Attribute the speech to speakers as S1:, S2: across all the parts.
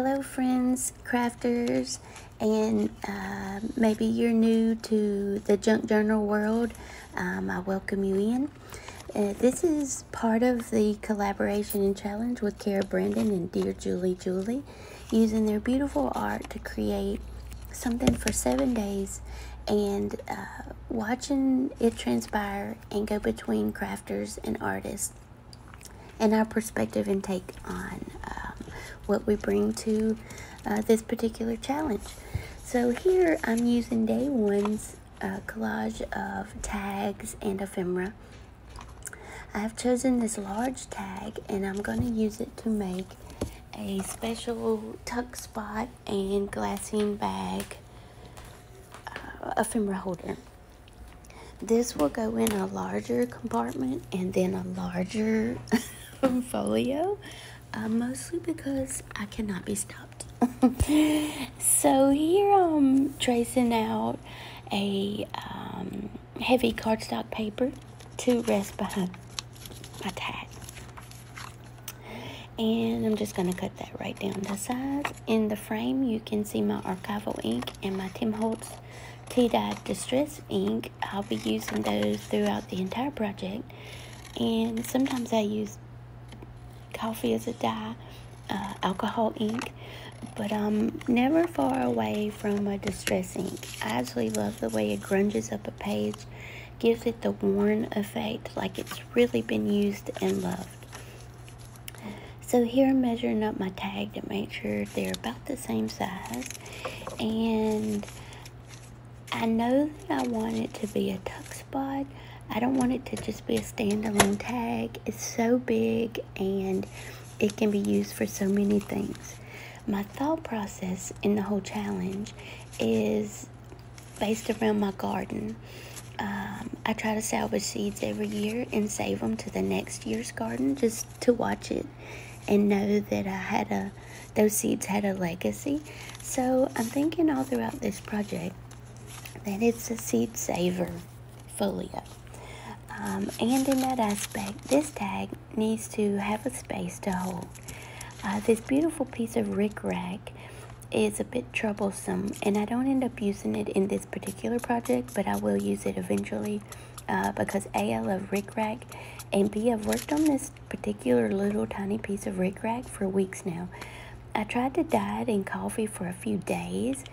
S1: Hello, friends, crafters, and uh, maybe you're new to the Junk Journal world. Um, I welcome you in. Uh, this is part of the collaboration and challenge with Cara Brandon and Dear Julie Julie, using their beautiful art to create something for seven days and uh, watching it transpire and go between crafters and artists and our perspective and take on um, what we bring to uh, this particular challenge. So here I'm using day one's uh, collage of tags and ephemera. I've chosen this large tag and I'm going to use it to make a special tuck spot and glassine bag uh, ephemera holder. This will go in a larger compartment and then a larger folio, uh, mostly because I cannot be stopped. so here I'm tracing out a um, heavy cardstock paper to rest behind my tag. And I'm just going to cut that right down to size. In the frame, you can see my archival ink and my Tim Holtz Tea-dyed Distress ink. I'll be using those throughout the entire project. And sometimes I use coffee as a dye, uh, alcohol ink, but I'm never far away from a distress ink. I actually love the way it grunges up a page, gives it the worn effect, like it's really been used and loved. So here I'm measuring up my tag to make sure they're about the same size. And I know that I want it to be a tuck spot, I don't want it to just be a standalone tag. It's so big and it can be used for so many things. My thought process in the whole challenge is based around my garden. Um, I try to salvage seeds every year and save them to the next year's garden just to watch it and know that I had a those seeds had a legacy. So I'm thinking all throughout this project that it's a seed saver folio. Um, and in that aspect, this tag needs to have a space to hold. Uh, this beautiful piece of rickrack is a bit troublesome, and I don't end up using it in this particular project, but I will use it eventually uh, because A, I love rickrack, and B, I've worked on this particular little tiny piece of rickrack for weeks now. I tried to dye it in coffee for a few days,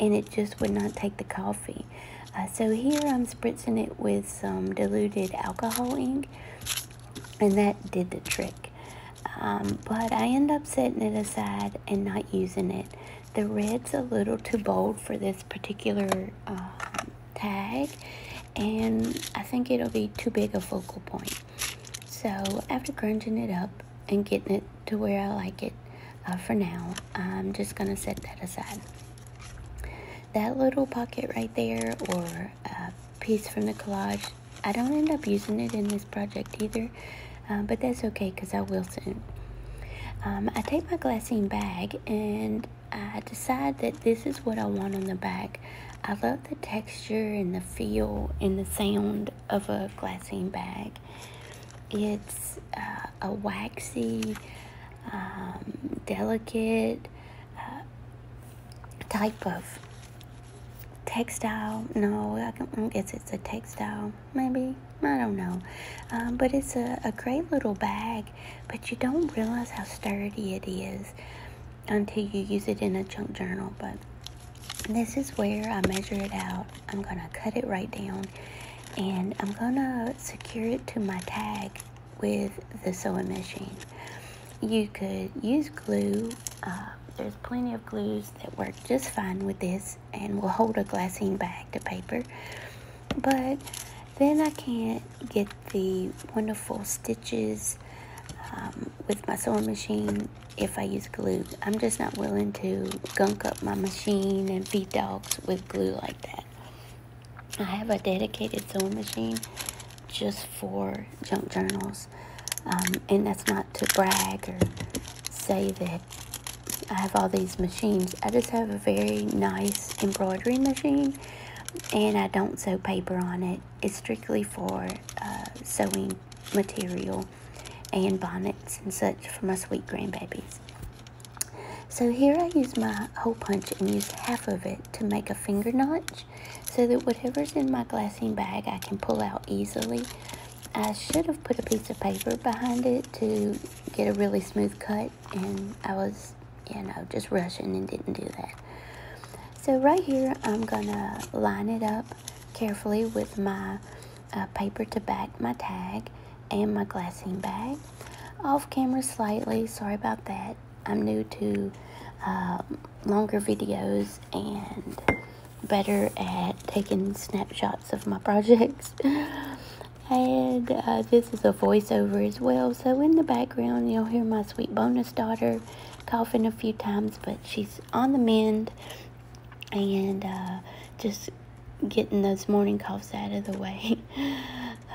S1: and it just would not take the coffee. Uh, so here I'm spritzing it with some diluted alcohol ink and that did the trick. Um, but I end up setting it aside and not using it. The red's a little too bold for this particular uh, tag and I think it'll be too big a focal point. So after grunging it up and getting it to where I like it uh, for now, I'm just going to set that aside that little pocket right there or a piece from the collage I don't end up using it in this project either um, but that's okay because I will soon. Um, I take my glassine bag and I decide that this is what I want on the back I love the texture and the feel and the sound of a glassine bag. It's uh, a waxy um, delicate uh, type of textile. No, I, guess it's a textile. Maybe. I don't know. Um, but it's a, a great little bag. But you don't realize how sturdy it is until you use it in a junk journal. But this is where I measure it out. I'm going to cut it right down. And I'm going to secure it to my tag with the sewing machine. You could use glue. Uh, there's plenty of glues that work just fine with this and will hold a glassine bag to paper. But then I can't get the wonderful stitches um, with my sewing machine if I use glue. I'm just not willing to gunk up my machine and feed dogs with glue like that. I have a dedicated sewing machine just for junk journals. Um, and that's not to brag or say that I have all these machines. I just have a very nice embroidery machine and I don't sew paper on it. It's strictly for uh, sewing material and bonnets and such for my sweet grandbabies. So here I use my hole punch and use half of it to make a finger notch so that whatever's in my glassine bag I can pull out easily. I should have put a piece of paper behind it to get a really smooth cut and I was, you know, just rushing and didn't do that. So right here I'm gonna line it up carefully with my uh, paper to back my tag and my glassine bag. Off camera slightly, sorry about that. I'm new to uh, longer videos and better at taking snapshots of my projects. and uh, this is a voiceover as well. So in the background, you'll hear my sweet bonus daughter coughing a few times, but she's on the mend and uh, just getting those morning coughs out of the way.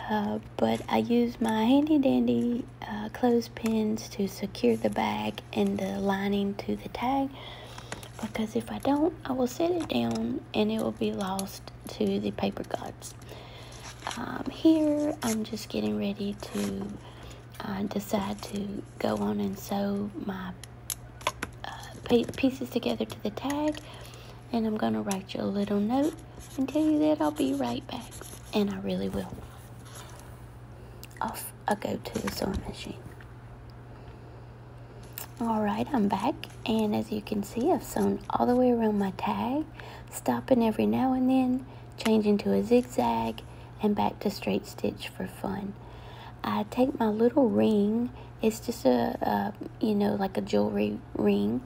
S1: Uh, but I use my handy dandy uh, clothespins to secure the bag and the lining to the tag because if I don't, I will set it down and it will be lost to the paper gods. Um, here, I'm just getting ready to uh, decide to go on and sew my pieces together to the tag and I'm going to write you a little note and tell you that I'll be right back and I really will off I go to the sewing machine. Alright, I'm back and as you can see I've sewn all the way around my tag, stopping every now and then, changing to a zigzag and back to straight stitch for fun. I take my little ring, it's just a, a you know, like a jewelry ring.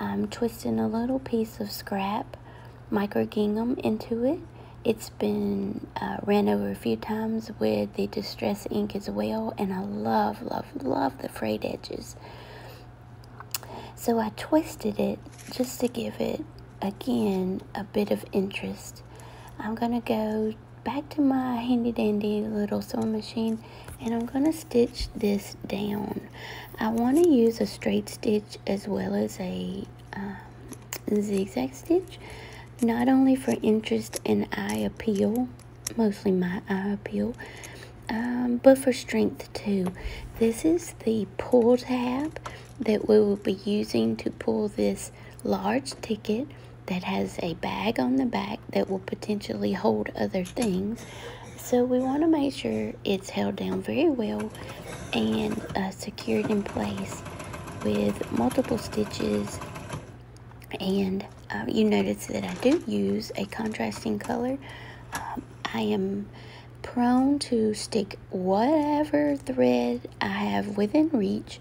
S1: I'm twisting a little piece of scrap micro gingham into it it's been uh, ran over a few times with the distress ink as well, and I love, love, love the frayed edges. So I twisted it just to give it, again, a bit of interest. I'm going to go back to my handy dandy little sewing machine and I'm going to stitch this down. I want to use a straight stitch as well as a um, zigzag stitch not only for interest and eye appeal, mostly my eye appeal, um, but for strength too. This is the pull tab that we will be using to pull this large ticket that has a bag on the back that will potentially hold other things. So we want to make sure it's held down very well and uh, secured in place with multiple stitches and uh, you notice that I do use a contrasting color. Um, I am prone to stick whatever thread I have within reach,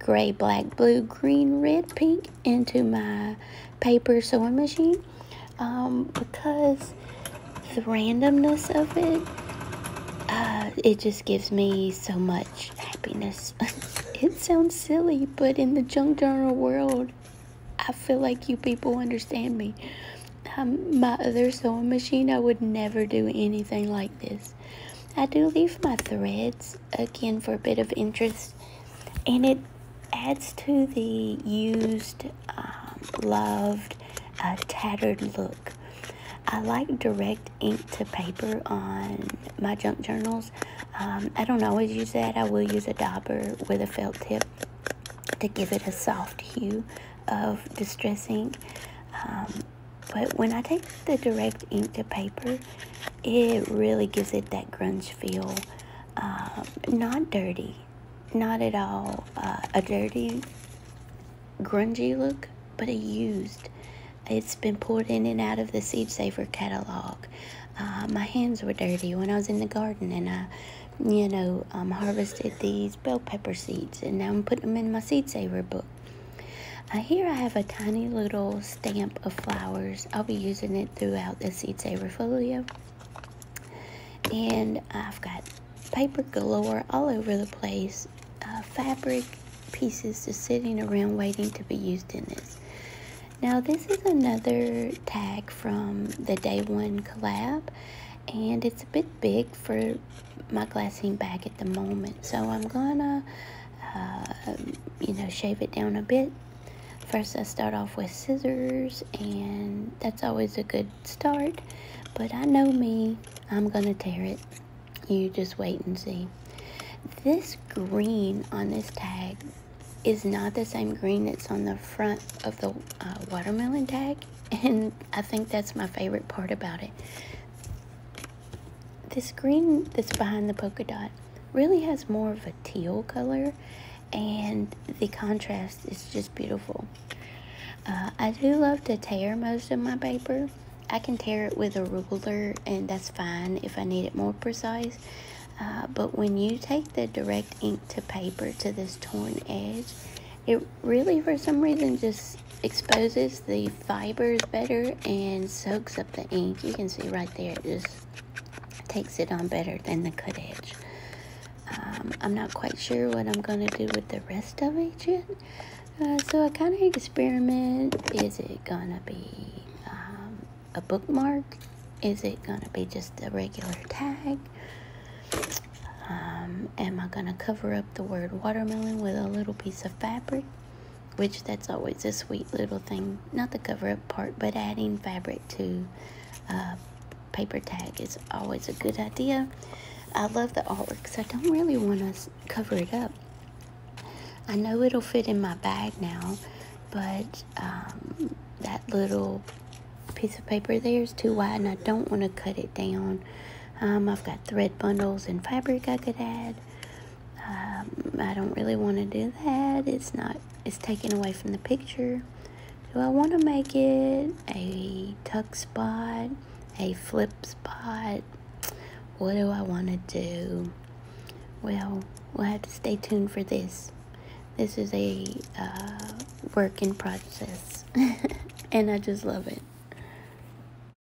S1: gray, black, blue, green, red, pink, into my paper sewing machine um, because the randomness of it, uh, it just gives me so much happiness. it sounds silly, but in the junk journal world, I feel like you people understand me. Um, my other sewing machine, I would never do anything like this. I do leave my threads again for a bit of interest, and it adds to the used, um, loved, uh, tattered look. I like direct ink to paper on my junk journals. Um, I don't always use that. I will use a dauber with a felt tip to give it a soft hue of distress ink. Um, but when I take the direct ink to paper, it really gives it that grunge feel. Um, not dirty, not at all uh, a dirty, grungy look, but a used. It's been pulled in and out of the Seed Saver catalog. Uh, my hands were dirty when I was in the garden and I, you know, um, harvested these bell pepper seeds and now I'm putting them in my Seed Saver book. Uh, here I have a tiny little stamp of flowers. I'll be using it throughout the Seed Saver folio. And I've got paper galore all over the place. Fabric pieces just sitting around waiting to be used in this. Now this is another tag from the Day One collab. And it's a bit big for my glassine bag at the moment. So I'm gonna, uh, you know, shave it down a bit First I start off with scissors and that's always a good start. But I know me, I'm gonna tear it. You just wait and see. This green on this tag is not the same green that's on the front of the uh, watermelon tag. And I think that's my favorite part about it. This green that's behind the polka dot really has more of a teal color and the contrast is just beautiful. Uh, I do love to tear most of my paper. I can tear it with a ruler and that's fine if I need it more precise. Uh, but when you take the direct ink to paper to this torn edge, it really for some reason just exposes the fibers better and soaks up the ink. You can see right there, it just takes it on better than the cut edge. Um, I'm not quite sure what I'm going to do with the rest of it yet. Uh, so I kind of experiment. Is it going to be um, a bookmark? Is it going to be just a regular tag? Um, am I to cover up the word watermelon with a little piece of fabric? Which that's always a sweet little thing. Not the cover up part, but adding fabric to a paper tag is always a good idea. I love the artwork because I don't really want to cover it up. I know it'll fit in my bag now, but um, that little piece of paper there is too wide and I don't want to cut it down. Um, I've got thread bundles and fabric I could add. Um, I don't really want to do that. It's not, it's taken away from the picture. Do I want to make it a tuck spot, a flip spot? What do I want to do? Well, we'll have to stay tuned for this. This is a uh, work in process, and I just love it.